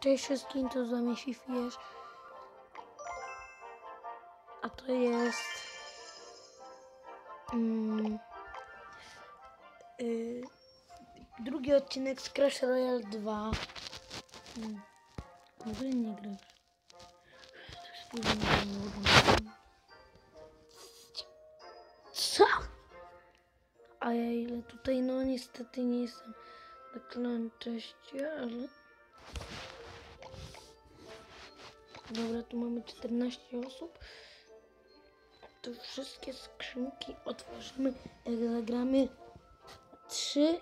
Cześć wszystkim, to z wami Fifijesz. A to jest... Mm, y, drugi odcinek z Crash Royale 2. Mm, w nie grasz. Co? A ja ile tutaj, no niestety nie jestem na klanczeście, ale... Dobra, tu mamy 14 osób. To wszystkie skrzynki otworzymy, zagramy 3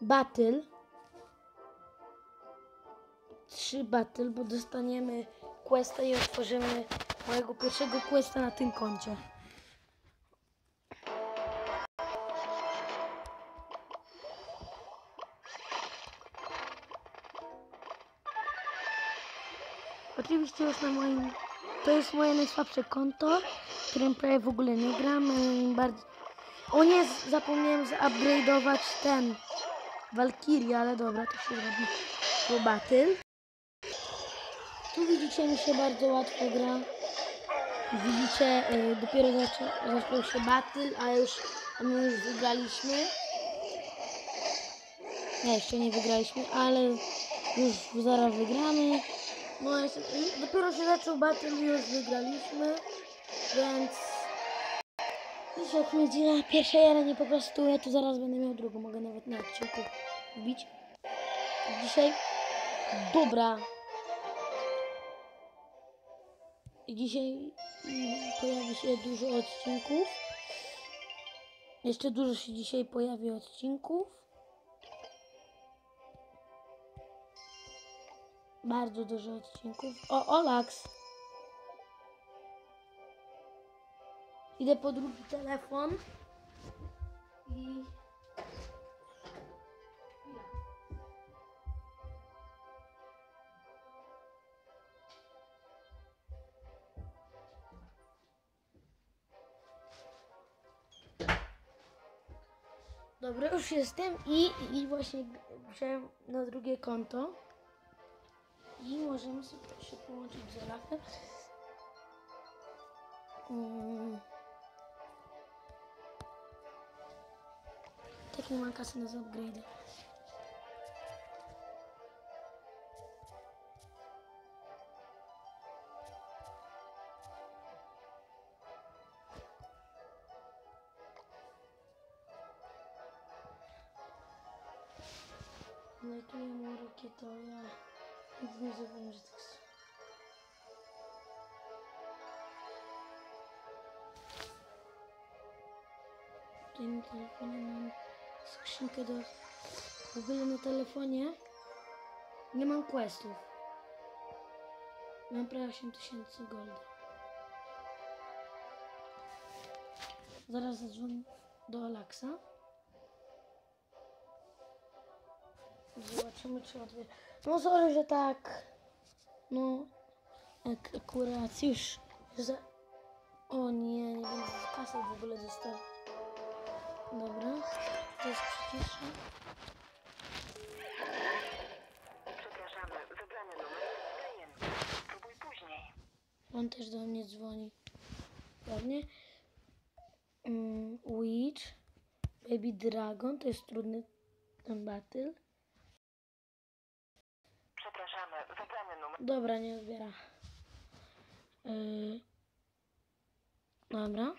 battle. 3 battle, bo dostaniemy questa i otworzymy mojego pierwszego questa na tym koncie. Oczywiście już na moim. To jest moje najsłabsze konto, którym prawie w ogóle nie gram. O nie, zapomniałem zupgrade'ować ten Valkyrie, ale dobra, to się robi po battle. Tu widzicie, mi się bardzo łatwo gra. Widzicie, y, dopiero zaczą, zaczął się battle, a już my już wygraliśmy. Nie, jeszcze nie wygraliśmy, ale już zaraz wygramy. No dopiero się zaczął battle i już wygraliśmy, więc już jak będzie pierwsza jara nie poprostuję, to zaraz będę miał drugą, mogę nawet na odcinku wbić. Dzisiaj, dobra. Dzisiaj mm, pojawi się dużo odcinków. Jeszcze dużo się dzisiaj pojawi odcinków. Bardzo dużo odcinków. O, Olax! Idę po drugi telefon. I... Dobra, już jestem i, i właśnie wziąłem na drugie konto. I możemy sobie się połączyć z Olafem. Mm. Tak nie ma kasy na upgrade. No i tu nie ma nic nie zrobiłem, że tak jest. Tutaj na telefonie mam skrzynkę do... W ogóle na telefonie nie mam questów. Mam prawie 8000 golda. Zaraz zadzwonię do Alaksa. Zobaczymy, czy odwie... No sorry, że tak. No, jak akurat już za... O nie, nie będę kasy w ogóle dostał. Dobra, to jest przyciszę. Przepraszamy, wybrany numer jest zajęty. Spróbuj później. On też do mnie dzwoni. Ładnie. Mm, Witch. Baby Dragon, to jest trudny ten battle. Przepraszamy, wybrany numer. Dobra, nie odbiera. Yy, dobra.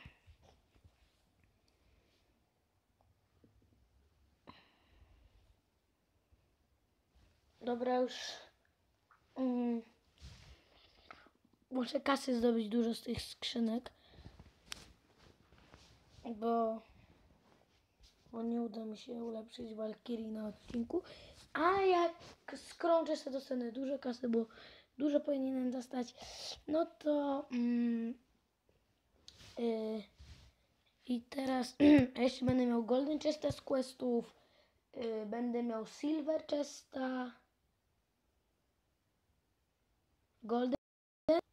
Dobra, już. Mm, muszę kasy zdobyć dużo z tych skrzynek. Bo. Bo nie uda mi się ulepszyć Valkyrii na odcinku. A jak skrączę sobie dostanę dużo kasy, bo dużo powinienem dostać, no to mm, y, i teraz jeszcze będę miał Golden Chesta z questów, y, będę miał Silver Chesta, Golden,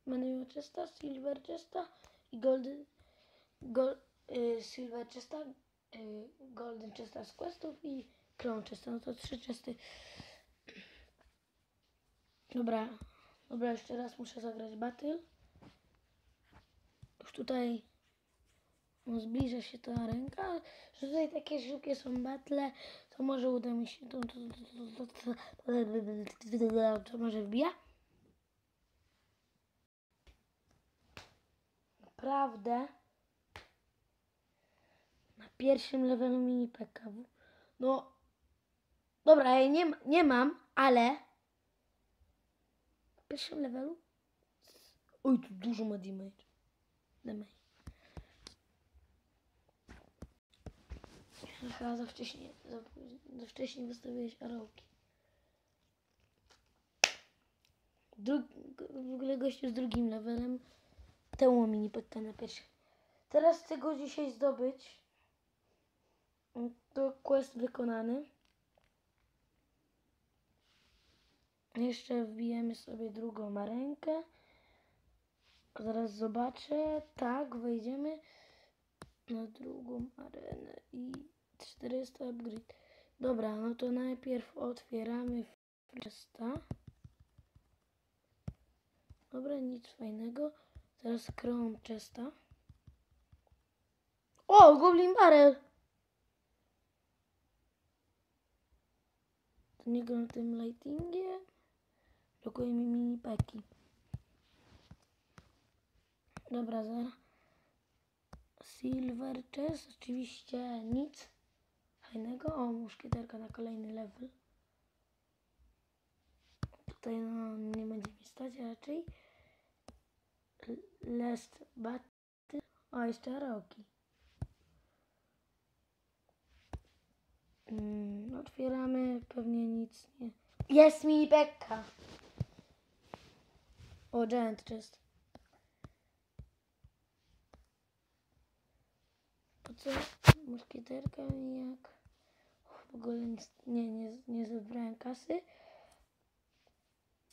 będę miał Chesta, Silver Chesta i Golden, gol, y, Silver Chesta, y, Golden Chesta z questów i Crown Chesta, no to trzy chesty Dobra, dobra, jeszcze raz muszę zagrać battle. Już tutaj no, zbliża się ta ręka, że tutaj takie szybkie są battle, to może uda mi się, to, to, to, to, to, to, to może wbija. Naprawdę na pierwszym levelu mini PKW. No, dobra, ja nie, nie mam, ale na pierwszym levelu? Oj, tu dużo ma damage. Damage. Chyba za wcześnie, za, za wcześnie wystawiłeś arałki. Drug, w ogóle gościu z drugim levelem temu mini pekka na pierwszy. Teraz chcę go dzisiaj zdobyć. To quest wykonany. Jeszcze wbijemy sobie drugą marenkę. Zaraz zobaczę. Tak, wejdziemy na drugą arenę i 400 upgrade. Dobra, no to najpierw otwieramy Fresta. Dobra, nic fajnego. Teraz Chrome Chesta. O, Goblin Barrel! To nie na tym lightingie. Brakuje mi mini paki. Dobra, zaraz. Silver chest, oczywiście nic fajnego. O, muszkieterka na kolejny level. Tutaj no, nie będzie mi stać raczej. Last battle. O, jeszcze Aroki. Mm, otwieramy, pewnie nic nie. Jest mini Bekka! O, Giant Chest. Po co? Muszkieterka mi jak? W ogóle nie, nie, nie zebrałem kasy.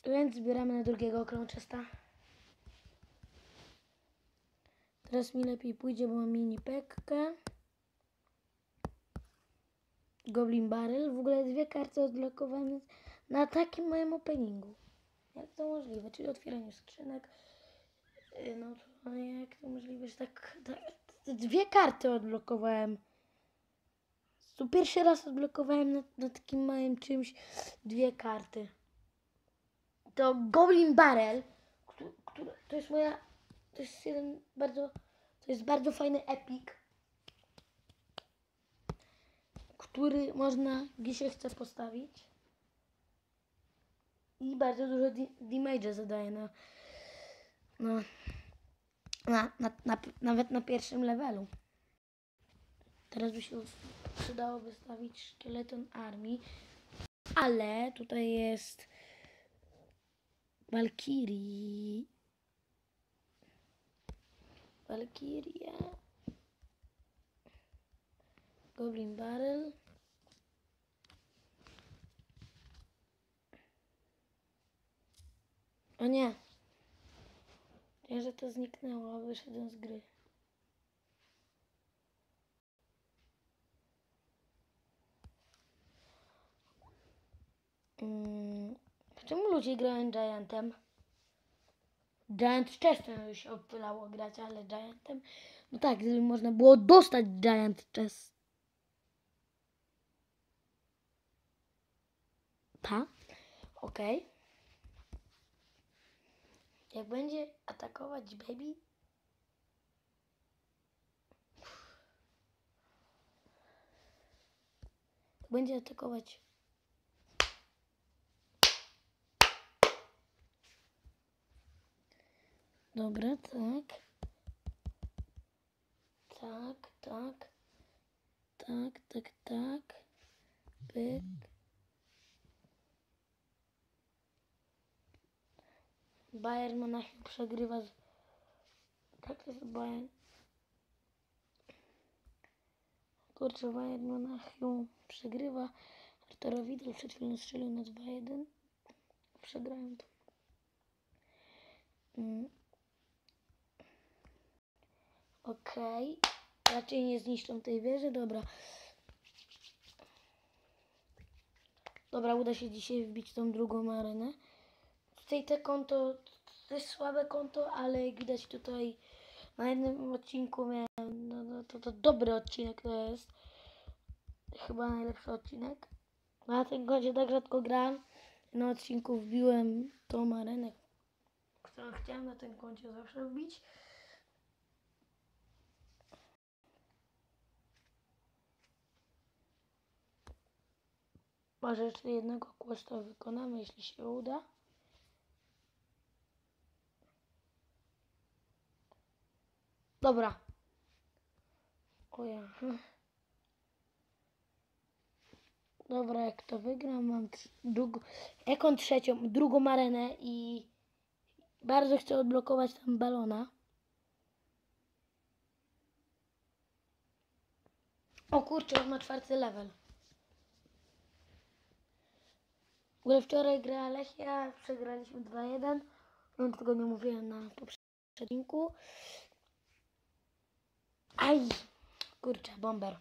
Więc zbieramy na drugiego okrączesta. Teraz mi lepiej pójdzie, bo mam mini pekkę. Goblin Barrel. W ogóle dwie karty odblokowane na takim małym openingu. Jak to możliwe? Czyli otwieranie skrzynek. Yy, No to jak to możliwe, że tak, tak dwie karty odblokowałem. To pierwszy raz odblokowałem na, na takim małym czymś dwie karty. To Goblin Barrel, który, który, to jest moja, to jest jeden bardzo, to jest bardzo fajny epic, który można gdzie się chce postawić. I bardzo dużo di- damage zadaje na, no, na, na, na, nawet na pierwszym levelu. Teraz by się przydało wystawić szkieleton armii, ale tutaj jest Valkyrie. Valkyria. Goblin Barrel. O nie. Ja, że to zniknęło, wyszedłem z gry. Mm, czemu ludzie grają Giantem? Giant Chestem już się opylało grać, ale Giantem... No tak, gdyby można było dostać Giant Chest. Ta? Okej. Jak będzie atakować baby... Będzie atakować Dobra, tak. Tak, tak. Tak, tak, tak. Pyk. Bayern Monachium przegrywa z... Tak jest Bayern. Kurczę, Bayern Monachium przegrywa. Arturo Vidal przed chwilą strzelił na 2-1. Przegrałem to. Mm. Okej. Raczej nie zniszczą tej wieży. Dobra. Dobra, uda się dzisiaj wbić tą drugą arenę. Tutaj te konto, to jest słabe konto, ale jak widać tutaj na jednym odcinku miałem, no, no to, to dobry odcinek to jest. Chyba najlepszy odcinek. Na tym koncie tak rzadko gram. Na odcinku wbiłem tą arenę, którą chciałem na tym koncie zawsze wbić. Może jeszcze jednego questa wykonamy, jeśli się uda. Dobra. O ja. Dobra, jak to wygram, mam drugą, jaką trzecią, drugą arenę i bardzo chcę odblokować tam balona. O kurczę, on ma czwarty level. W ogóle wczoraj grała Lechia, przegraliśmy 2-1. No tego nie mówiłem na poprzednim odcinku. Ai, curte bomber.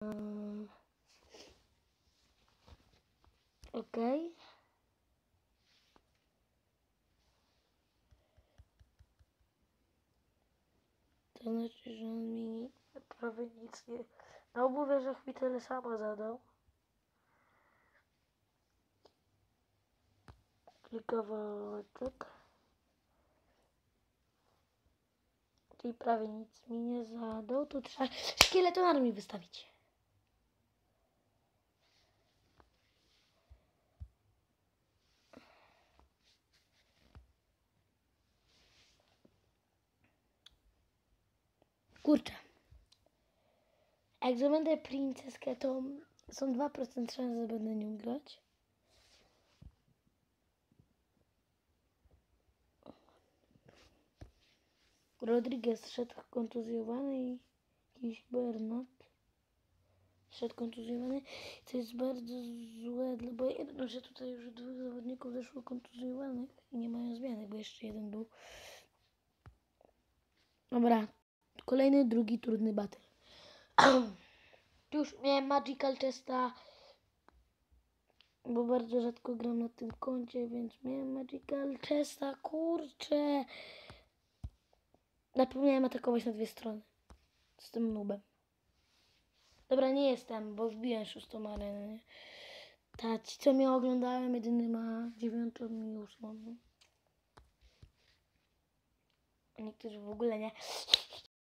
Hum. Ok. To znaczy, że on mi prawie nic nie... Na obu wieżach mi tyle samo zadał. Klikowałeczek. Czyli prawie nic mi nie zadał. Tu trzeba szkieleton armii wystawić. Kurczę. Jak zdobędę princeskę, to są 2% szans, że będę nią grać. Rodriguez szedł kontuzjowany i jakiś Bernat szedł kontuzjowany. To jest bardzo złe, bo jedno, że tutaj już dwóch zawodników wyszło kontuzjowanych i nie mają zmiany, bo jeszcze jeden był. Dobra, kolejny, drugi trudny battle. Już miałem Magical Chesta, bo bardzo rzadko gram na tym koncie, więc miałem Magical Chesta, kurczę. Zapomniałem atakować na dwie strony. Z tym nubem. Dobra, nie jestem, bo wbiłem szóstą arenę. Ta, ci co mnie oglądałem, jedyny ma dziewiątą i ósmą. A niektórzy w ogóle nie.